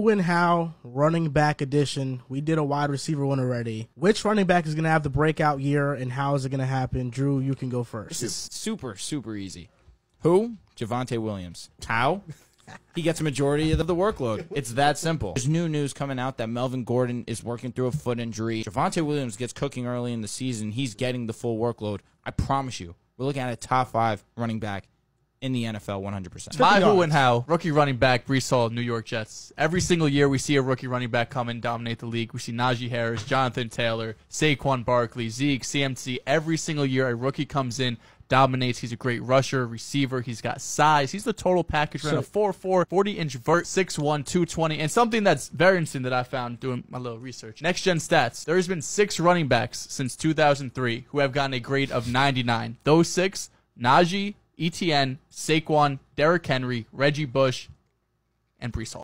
Who and how running back edition. We did a wide receiver one already. Which running back is going to have the breakout year and how is it going to happen? Drew, you can go first. This is super, super easy. Who? Javonte Williams. How? he gets a majority of the workload. It's that simple. There's new news coming out that Melvin Gordon is working through a foot injury. Javonte Williams gets cooking early in the season. He's getting the full workload. I promise you, we're looking at a top five running back in the NFL 100%. My who and how, rookie running back Breece Hall, New York Jets. Every single year we see a rookie running back come and dominate the league. We see Najee Harris, Jonathan Taylor, Saquon Barkley, Zeke, CMC. Every single year a rookie comes in, dominates. He's a great rusher, receiver. He's got size. He's the total package. Ran a 4'4", 40 inch vert, 6'1", 220. And something that's very interesting that I found doing my little research. Next gen stats. There's been six running backs since 2003 who have gotten a grade of 99. Those six, Najee, ETN, Saquon, Derrick Henry, Reggie Bush, and Breece Hall.